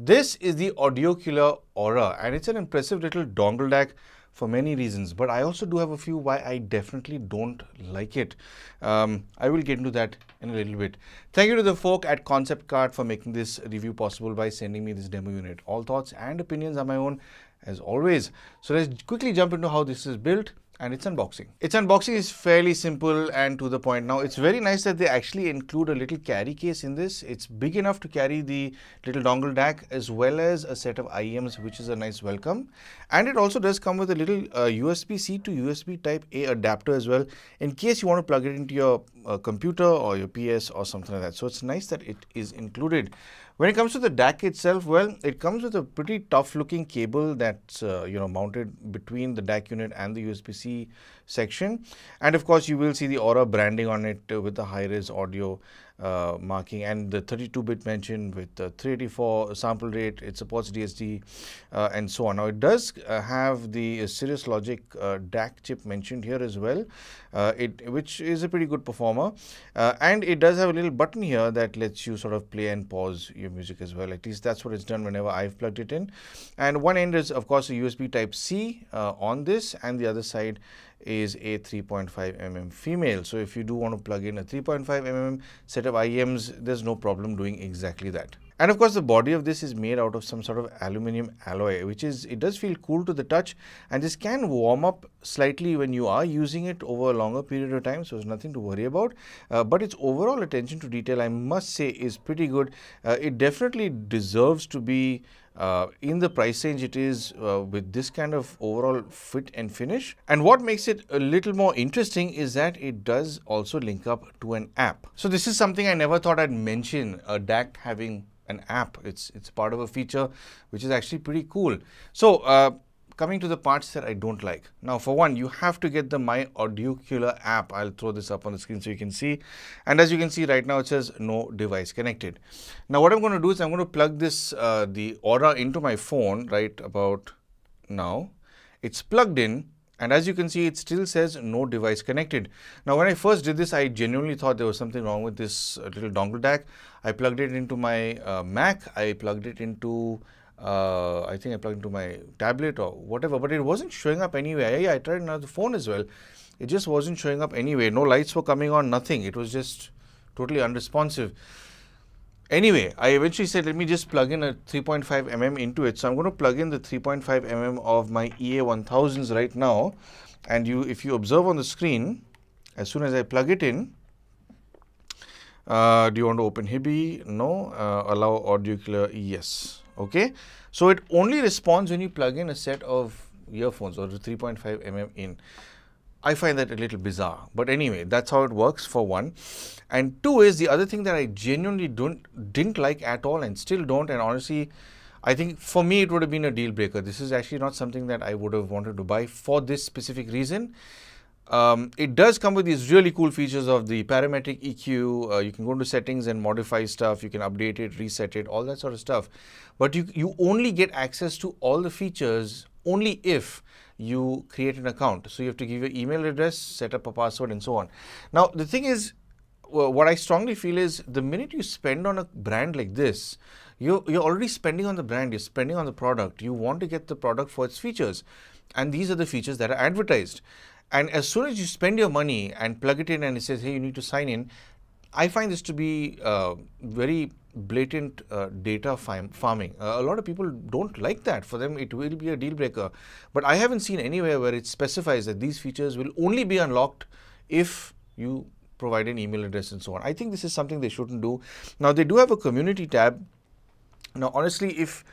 This is the Audiocular Aura and it's an impressive little dongle DAC for many reasons, but I also do have a few why I definitely don't like it. Um, I will get into that in a little bit. Thank you to the folk at Concept Kart for making this review possible by sending me this demo unit. All thoughts and opinions are my own as always. So let's quickly jump into how this is built and its unboxing. Its unboxing is fairly simple and to the point. Now it's very nice that they actually include a little carry case in this. It's big enough to carry the little dongle DAC as well as a set of IEMs which is a nice welcome. And it also does come with a little uh, USB-C to USB type A adapter as well in case you want to plug it into your uh, computer or your PS or something like that. So it's nice that it is included. When it comes to the DAC itself, well, it comes with a pretty tough looking cable that's uh, you know mounted between the DAC unit and the USB-C section. And of course, you will see the Aura branding on it with the high-res audio uh, marking and the 32-bit mention with the 384 sample rate, it supports DSD uh, and so on. Now it does uh, have the Cirrus Logic uh, DAC chip mentioned here as well, uh, it which is a pretty good performer uh, and it does have a little button here that lets you sort of play and pause your music as well. At least that's what it's done whenever I've plugged it in. And one end is of course a USB type C on this and the other side is a 3.5 mm female. So if you do want to plug in a 3.5 mm set of IEMs, there's no problem doing exactly that. And of course, the body of this is made out of some sort of aluminum alloy, which is, it does feel cool to the touch and this can warm up slightly when you are using it over a longer period of time. So there's nothing to worry about. Uh, but its overall attention to detail, I must say, is pretty good. Uh, it definitely deserves to be uh, in the price range it is uh, with this kind of overall fit and finish. And what makes it a little more interesting is that it does also link up to an app. So this is something I never thought I'd mention, a DAC having an app. It's, it's part of a feature which is actually pretty cool. So uh, coming to the parts that I don't like. Now, for one, you have to get the My Audiocular app. I'll throw this up on the screen so you can see. And as you can see right now, it says no device connected. Now, what I'm going to do is I'm going to plug this, uh, the Aura into my phone right about now. It's plugged in. And as you can see, it still says no device connected. Now, when I first did this, I genuinely thought there was something wrong with this uh, little dongle DAC. I plugged it into my uh, Mac. I plugged it into uh, I think I plugged into my tablet or whatever, but it wasn't showing up anywhere. Yeah, I tried another phone as well. It just wasn't showing up anyway. No lights were coming on, nothing. It was just totally unresponsive. Anyway, I eventually said, let me just plug in a 3.5 mm into it. So I'm going to plug in the 3.5 mm of my EA1000s right now. And you, if you observe on the screen, as soon as I plug it in, uh, do you want to open HiBy? No. Uh, allow Audiocular? Yes okay. So it only responds when you plug in a set of earphones or the 3.5 mm in. I find that a little bizarre, but anyway, that's how it works for one. And two is the other thing that I genuinely don't didn't like at all and still don't. And honestly, I think for me it would have been a deal breaker. This is actually not something that I would have wanted to buy for this specific reason. Um, it does come with these really cool features of the parametric EQ. Uh, you can go into settings and modify stuff. You can update it, reset it, all that sort of stuff. But you, you only get access to all the features only if you create an account. So you have to give your email address, set up a password and so on. Now, the thing is, what I strongly feel is the minute you spend on a brand like this, you're, you're already spending on the brand, you're spending on the product. You want to get the product for its features. And these are the features that are advertised. And as soon as you spend your money and plug it in and it says, hey, you need to sign in, I find this to be uh, very blatant uh, data farming. Uh, a lot of people don't like that. For them, it will be a deal breaker. But I haven't seen anywhere where it specifies that these features will only be unlocked if you provide an email address and so on. I think this is something they shouldn't do. Now, they do have a community tab. Now, honestly, if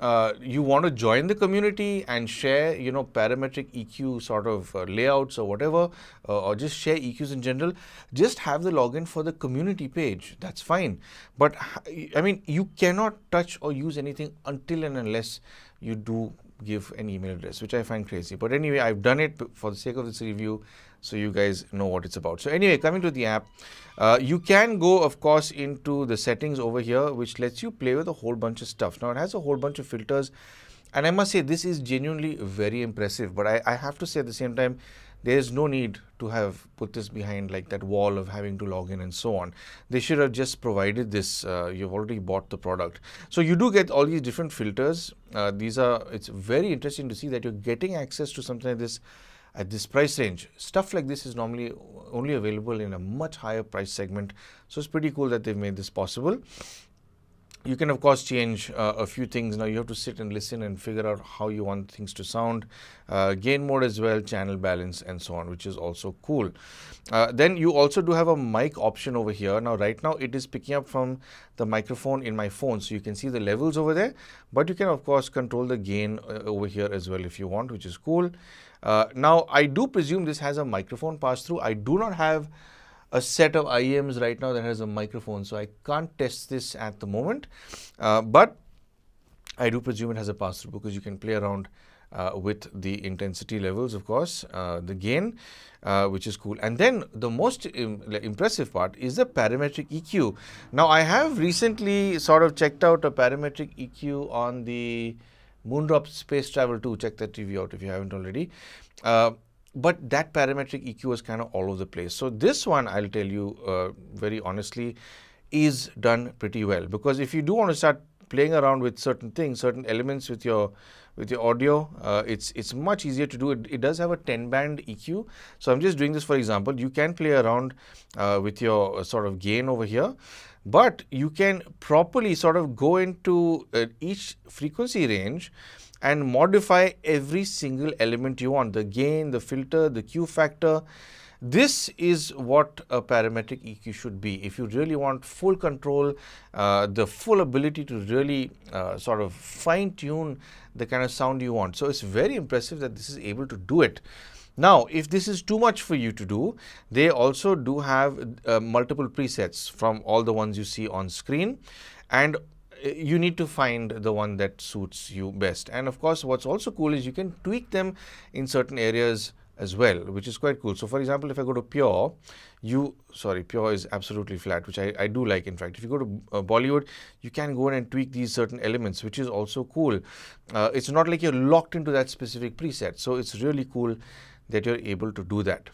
uh, you want to join the community and share, you know, parametric EQ sort of uh, layouts or whatever, uh, or just share EQs in general, just have the login for the community page. That's fine. But I mean, you cannot touch or use anything until and unless you do give an email address, which I find crazy. But anyway, I've done it for the sake of this review so you guys know what it's about. So anyway, coming to the app, uh, you can go, of course, into the settings over here, which lets you play with a whole bunch of stuff. Now, it has a whole bunch of filters. And I must say, this is genuinely very impressive. But I, I have to say at the same time, there is no need to have put this behind like that wall of having to log in and so on. They should have just provided this. Uh, you've already bought the product. So you do get all these different filters. Uh, these are, it's very interesting to see that you're getting access to something like this at this price range. Stuff like this is normally only available in a much higher price segment. So it's pretty cool that they've made this possible. You can of course change uh, a few things. Now you have to sit and listen and figure out how you want things to sound. Uh, gain mode as well, channel balance and so on, which is also cool. Uh, then you also do have a mic option over here. Now right now it is picking up from the microphone in my phone. So you can see the levels over there, but you can of course control the gain uh, over here as well if you want, which is cool. Uh, now I do presume this has a microphone pass through. I do not have a set of IEMs right now that has a microphone. So I can't test this at the moment, uh, but I do presume it has a pass through because you can play around uh, with the intensity levels, of course, uh, the gain, uh, which is cool. And then the most Im impressive part is the parametric EQ. Now, I have recently sort of checked out a parametric EQ on the Moondrop Space Travel 2. Check that review out if you haven't already. But that parametric EQ was kind of all over the place. So this one, I'll tell you uh, very honestly, is done pretty well because if you do want to start playing around with certain things, certain elements with your with your audio, uh, it's it's much easier to do. It, it does have a 10 band EQ. So I'm just doing this for example. You can play around uh, with your uh, sort of gain over here, but you can properly sort of go into uh, each frequency range and modify every single element you want, the gain, the filter, the Q factor. This is what a parametric EQ should be. If you really want full control, uh, the full ability to really uh, sort of fine tune the kind of sound you want. So it's very impressive that this is able to do it. Now, if this is too much for you to do, they also do have uh, multiple presets from all the ones you see on screen and you need to find the one that suits you best. And of course, what's also cool is you can tweak them in certain areas as well, which is quite cool. So for example, if I go to pure, you, sorry, pure is absolutely flat, which I, I do like. In fact, if you go to uh, Bollywood, you can go in and tweak these certain elements, which is also cool. Uh, it's not like you're locked into that specific preset. So it's really cool that you're able to do that.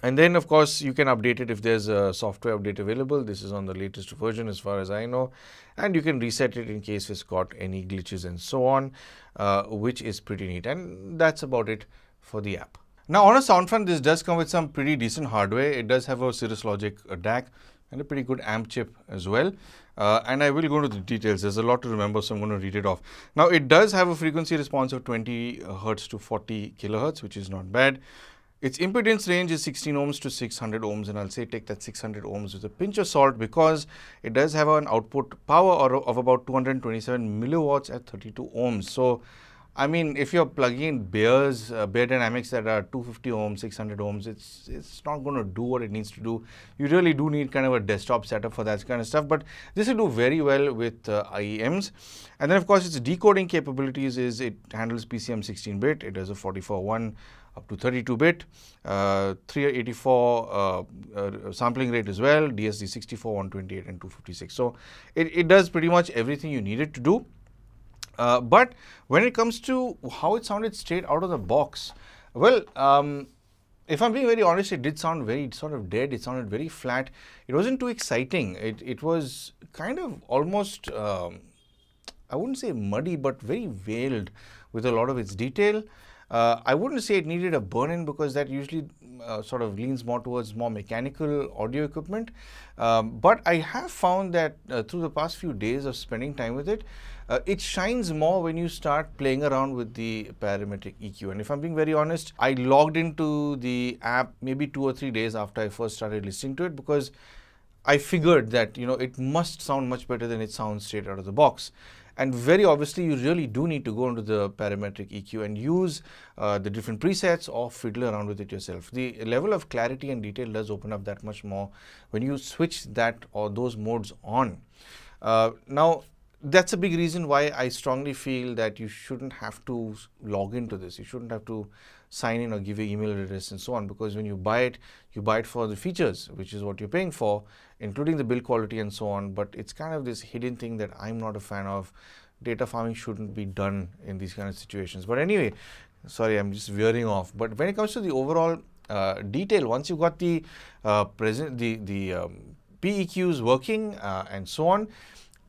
And then of course you can update it if there's a software update available. This is on the latest version as far as I know. And you can reset it in case it's got any glitches and so on, uh, which is pretty neat. And that's about it for the app. Now on a sound front, this does come with some pretty decent hardware. It does have a Cirrus Logic DAC and a pretty good amp chip as well. Uh, and I will go into the details. There's a lot to remember, so I'm going to read it off. Now, it does have a frequency response of 20 hertz to 40 kilohertz, which is not bad. Its impedance range is 16 ohms to 600 ohms and I'll say take that 600 ohms with a pinch of salt because it does have an output power of about 227 milliwatts at 32 ohms. So, I mean if you're plugging in Beyers, uh, Beyerdynamics that are 250 ohms, 600 ohms, it's, it's not going to do what it needs to do. You really do need kind of a desktop setup for that kind of stuff, but this will do very well with uh, IEMs. And then of course its decoding capabilities is it handles PCM 16-bit, it has a 44.1 up to 32 bit, uh, 384 uh, uh, sampling rate as well, DSD 64, 128 and 256. So, it, it does pretty much everything you need it to do. Uh, but when it comes to how it sounded straight out of the box, well, um, if I'm being very honest, it did sound very sort of dead. It sounded very flat. It wasn't too exciting. It, it was kind of almost, um, I wouldn't say muddy, but very veiled with a lot of its detail. Uh, I wouldn't say it needed a burn-in because that usually uh, sort of leans more towards more mechanical audio equipment. Um, but I have found that uh, through the past few days of spending time with it, uh, it shines more when you start playing around with the parametric EQ. And if I'm being very honest, I logged into the app maybe two or three days after I first started listening to it because I figured that you know it must sound much better than it sounds straight out of the box. And very obviously, you really do need to go into the parametric EQ and use uh, the different presets or fiddle around with it yourself. The level of clarity and detail does open up that much more when you switch that or those modes on. Uh, now, that's a big reason why I strongly feel that you shouldn't have to log into this. You shouldn't have to sign in or give your email address and so on because when you buy it, you buy it for the features, which is what you're paying for, including the build quality and so on. But it's kind of this hidden thing that I'm not a fan of. Data farming shouldn't be done in these kind of situations. But anyway, sorry, I'm just veering off. But when it comes to the overall uh, detail, once you've got the uh, present the the um, PEQs working uh, and so on,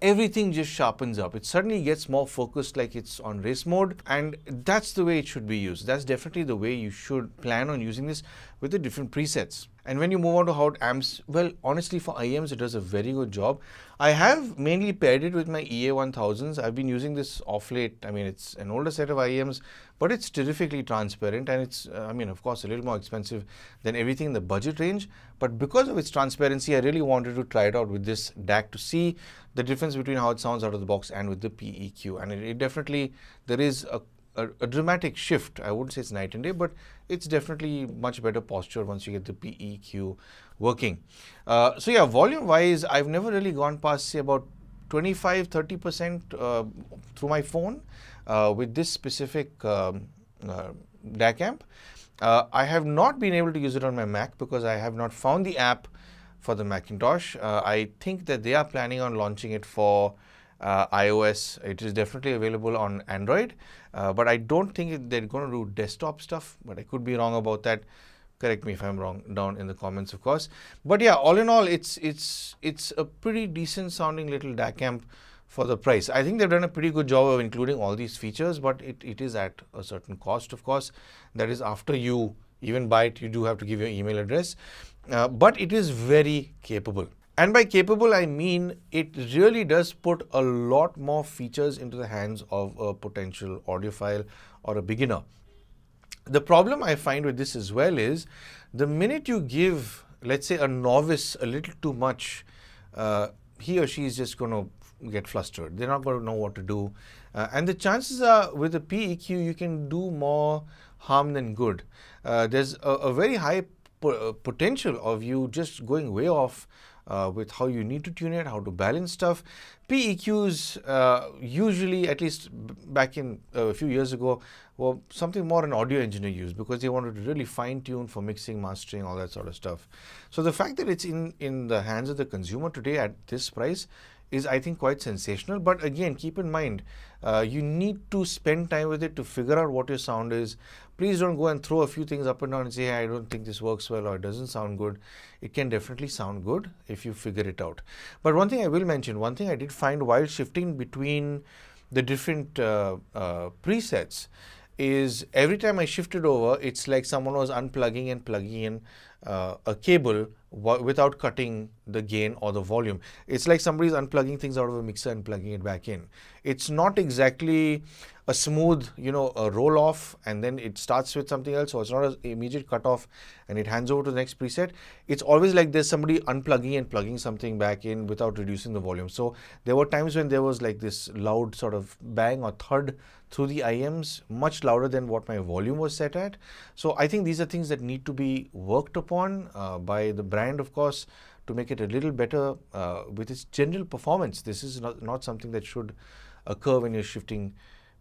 everything just sharpens up. It suddenly gets more focused like it's on race mode and that's the way it should be used. That's definitely the way you should plan on using this with the different presets. And when you move on to how it amps, well, honestly for IEMs, it does a very good job. I have mainly paired it with my EA1000s. I've been using this off late. I mean, it's an older set of IEMs, but it's terrifically transparent and it's, uh, I mean, of course, a little more expensive than everything in the budget range. But because of its transparency, I really wanted to try it out with this DAC to see the difference between how it sounds out of the box and with the PEQ. And it, it definitely, there is a a, a, dramatic shift. I wouldn't say it's night and day, but it's definitely much better posture once you get the PEQ working. Uh, so yeah, volume wise, I've never really gone past say about 25, 30% uh, through my phone uh, with this specific um, uh, DAC amp. Uh, I have not been able to use it on my Mac because I have not found the app for the Macintosh. Uh, I think that they are planning on launching it for iOS. It is definitely available on Android, uh, but I don't think they're going to do desktop stuff. But I could be wrong about that. Correct me if I'm wrong down in the comments, of course. But yeah, all in all, it's it's it's a pretty decent sounding little DAC amp for the price. I think they've done a pretty good job of including all these features, but it, it is at a certain cost, of course. That is after you even buy it, you do have to give your email address. Uh, but it is very capable. And by capable, I mean it really does put a lot more features into the hands of a potential audiophile or a beginner. The problem I find with this as well is the minute you give, let's say, a novice a little too much, uh, he or she is just going to get flustered. They're not going to know what to do. Uh, and the chances are with a PEQ, you can do more harm than good. Uh, there's a, a, very high uh, potential of you just going way off uh, with how you need to tune it, how to balance stuff. PEQs uh, usually, at least back in uh, a few years ago, were something more an audio engineer used because they wanted to really fine tune for mixing, mastering, all that sort of stuff. So the fact that it's in, in the hands of the consumer today at this price is I think quite sensational. But again, keep in mind, uh, you need to spend time with it to figure out what your sound is. Please don't go and throw a few things up and down and say, hey, I don't think this works well or it doesn't sound good. It can definitely sound good if you figure it out. But one thing I will mention, one thing I did find while shifting between the different uh, uh, presets is every time I shifted over, it's like someone was unplugging and plugging in uh, a cable without cutting the gain or the volume. It's like somebody's unplugging things out of a mixer and plugging it back in. It's not exactly a smooth, you know, a roll off and then it starts with something else. So it's not an immediate cut off and it hands over to the next preset. It's always like there's somebody unplugging and plugging something back in without reducing the volume. So there were times when there was like this loud sort of bang or thud through the IEMs, much louder than what my volume was set at. So I think these are things that need to be worked upon uh, by the brand, of course, to make it a little better uh, with its general performance. This is not, not something that should occur when you're shifting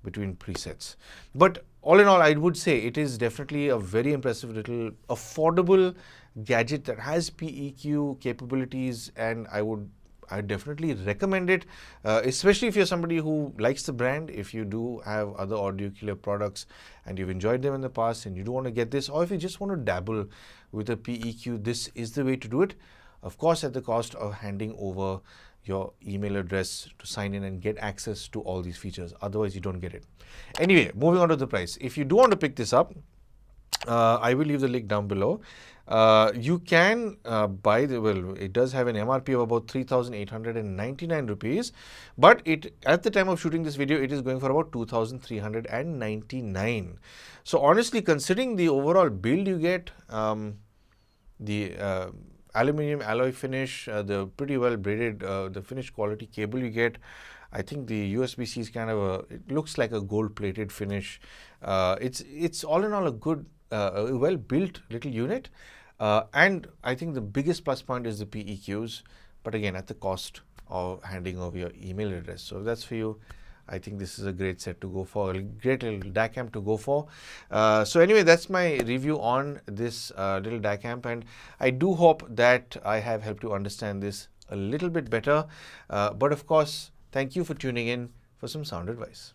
between presets. But all in all, I would say it is definitely a very impressive little affordable gadget that has PEQ capabilities and I would I definitely recommend it, uh, especially if you're somebody who likes the brand, if you do have other audio Audiocular products and you've enjoyed them in the past and you do want to get this, or if you just want to dabble with a PEQ, this is the way to do it. Of course, at the cost of handing over your email address to sign in and get access to all these features. Otherwise, you don't get it. Anyway, moving on to the price. If you do want to pick this up, uh, I will leave the link down below. Uh, you can uh, buy the well it does have an mrp of about 3899 rupees but it at the time of shooting this video it is going for about 2399 so honestly considering the overall build you get um, the aluminum alloy finish uh, the pretty well braided uh, the finished quality cable you get I think the USB-C is kind of a, it looks like a gold plated finish. Uh, it's, it's all in all a good, uh, well built little unit. Uh, and I think the biggest plus point is the PEQs, but again, at the cost of handing over your email address. So that's for you. I think this is a great set to go for, a great little DAC amp to go for. Uh, so anyway, that's my review on this uh, little DAC amp and I do hope that I have helped you understand this a little bit better. Uh, but of course, thank you for tuning in for some sound advice.